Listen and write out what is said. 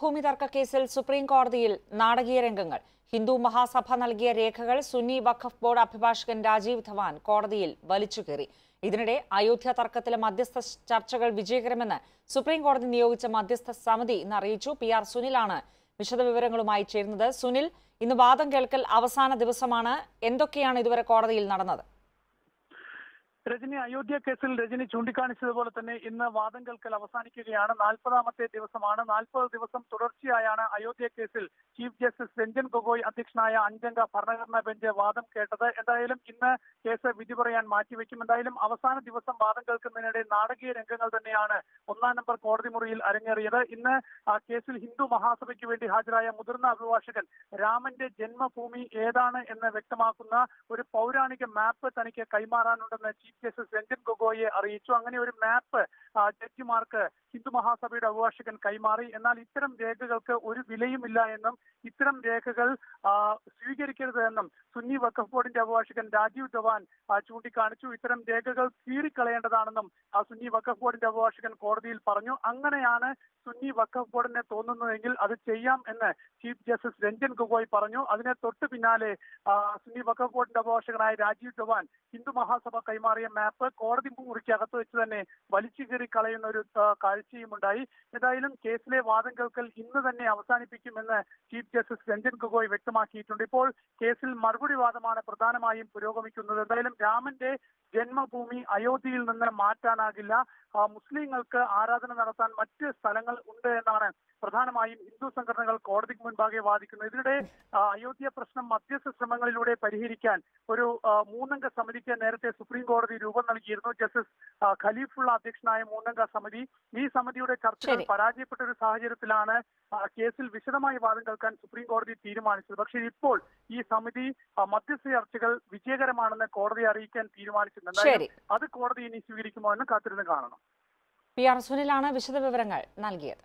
ജന്മഭൂമി തർക്ക കേസിൽ സുപ്രീം കോടതിയിൽ നാടകീയ രംഗങ്ങൾ. ഹിന്ദു മഹാസഭ നൽകിയ രേഖകൾ സുന്നി വഖഫ് ബോർഡ് അഭിഭാഷകൻ രാജീവ് ധവാൻ കോടതിയിൽ വലിച്ചുകയറി ഇതിനിടെ അയോധ്യ തർക്കത്തിലെ മധ്യസ്ഥ ചർച്ചകൾ വിജയകരമെന്ന് സുപ്രീം കോടതി നിയോഗിച്ച മധ്യസ്ഥ സമിതി ഇന്ന് അറിയിച്ചു. പി ആർ സുനിലാണ് വിശദവിവരങ്ങളുമായി ചേരുന്നത്. സുനിൽ ഇന്ന് വാദം കേൾക്കൽ അവസാന ദിവസമാണ്. എന്തൊക്കെയാണ് ഇതുവരെ കോടതിയിൽ നടന്നത്? രജനി അയോധ്യ കേസിൽ രജനി ചൂണ്ടിക്കാണിച്ചതുപോലെ തന്നെ ഇന്ന് വാദം കേൾക്കൽ അവസാനിക്കുകയാണ്. നാൽപ്പതാമത്തെ ദിവസമാണ്. നാൽപ്പത് ദിവസം തുടർച്ചയായാണ് അയോധ്യ കേസിൽ ചീഫ് ജസ്റ്റിസ് രഞ്ജൻ ഗൊഗോയ് അധ്യക്ഷനായ അഞ്ചംഗ ഭരണഘടനാ ബെഞ്ച് വാദം കേട്ടത്. എന്തായാലും ഇന്ന് കേസ് വിധി പറയാൻ മാറ്റിവെക്കും. എന്തായാലും അവസാന ദിവസം വാദം കേൾക്കുന്നതിനിടെ നാടകീയ രംഗങ്ങൾ തന്നെയാണ് ഒന്നാം നമ്പർ കോടതി മുറിയിൽ അരങ്ങേറിയത്. ഇന്ന് ആ കേസിൽ ഹിന്ദു മഹാസഭയ്ക്ക് വേണ്ടി ഹാജരായ മുതിർന്ന അഭിഭാഷകൻ രാമന്റെ ജന്മഭൂമി ഏതാണ് എന്ന് വ്യക്തമാക്കുന്ന ഒരു പൗരാണിക മാപ്പ് തനിക്ക് കൈമാറാനുണ്ടെന്ന് ചീഫ് ജസ്റ്റിസ് രഞ്ജൻ ഗൊഗോയെ അറിയിച്ചു. അങ്ങനെ ഒരു മാപ്പ് ജഡ്ജിമാർക്ക് ഹിന്ദു മഹാസഭയുടെ അഭിഭാഷകൻ കൈമാറി. എന്നാൽ ഇത്തരം രേഖകൾക്ക് ഒരു വിലയുമില്ല എന്നും ഇത്തരം രേഖകൾ സ്വീകരിക്കരുത് എന്നും സുന്നി വഖഫ് ബോർഡിന്റെ അഭിഭാഷകൻ രാജീവ് ധവാൻ ചൂണ്ടിക്കാണിച്ചു. ഇത്തരം രേഖകൾ കീറിക്കളയേണ്ടതാണെന്നും സുന്നി വഖഫ് ബോർഡിന്റെ അഭിഭാഷകൻ കോടതിയിൽ പറഞ്ഞു. അങ്ങനെയാണ് സുന്നി വഖഫ് ബോർഡിനെ തോന്നുന്നതെങ്കിൽ അത് ചെയ്യാം എന്ന് ചീഫ് ജസ്റ്റിസ് രഞ്ജൻ ഗൊഗോയ് പറഞ്ഞു. അതിനെ തൊട്ട് പിന്നാലെ സുന്നി വഖഫ് ബോർഡിന്റെ അഭിഭാഷകനായ രാജീവ് ധവാൻ ഹിന്ദു മഹാസഭ കൈമാറിയ മാപ്പ് കോടതി മുറിക്കകത്ത് വെച്ച് തന്നെ വലിച്ചു കീറി കളയുന്ന ഒരു കാഴ്ചയും ഉണ്ടായി ഏതായാലും കേസിലെ വാദം കേൾക്കൽ ഇന്ന് തന്നെ അവസാനിപ്പിക്കുമെന്ന് ചീഫ് ജസ്റ്റിസ് രഞ്ജൻ ഗൊഗോയ് വ്യക്തമാക്കിയിട്ടുണ്ട്. ഇപ്പോൾ കേസിൽ മറുപടി വാദമാണ് പ്രധാനമായും പുരോഗമിക്കുന്നത്. എന്തായാലും രാമന്റെ ജന്മഭൂമി അയോധ്യയിൽ നിന്ന് മാറ്റാനാകില്ല. മുസ്ലിങ്ങൾക്ക് ആരാധന നടത്താൻ മറ്റ് സ്ഥലങ്ങൾ ഉണ്ട് എന്നാണ് പ്രധാനമായും ഹിന്ദു സംഘടനകൾ കോടതിക്ക് മുൻപാകെ വാദിക്കുന്നു. ഇതിനിടെ അയോധ്യ പ്രശ്നം മധ്യസ്ഥ ശ്രമങ്ങളിലൂടെ പരിഹരിക്കാൻ ഒരു മൂന്നംഗ സമിതിക്ക് നേരത്തെ സുപ്രീം കോടതി രൂപം നൽകിയിരുന്നു. ജസ്റ്റിസ് ഖലീഫുള്ള അധ്യക്ഷനായ മൂന്നംഗ സമിതി. ഈ സമിതിയുടെ ചർച്ചകൾ പരാജയപ്പെട്ട ഒരു സാഹചര്യത്തിലാണ് കേസിൽ വിശദമായി വാദം കേൾക്കാൻ സുപ്രീം കോടതി തീരുമാനിച്ചത്. പക്ഷേ ഇപ്പോൾ ഈ സമിതി മധ്യസ്ഥ ചർച്ചകൾ വിജയകരമാണെന്ന് കോടതിയെ അറിയിക്കാൻ തീരുമാനിച്ചിട്ടുണ്ട്. അത് കോടതി ഇനി സ്വീകരിക്കുമോ എന്ന് കാത്തിരുന്ന് കാണണം. പി ആർ സുനിലാണ് വിശദവിവരങ്ങൾ നൽകിയത്.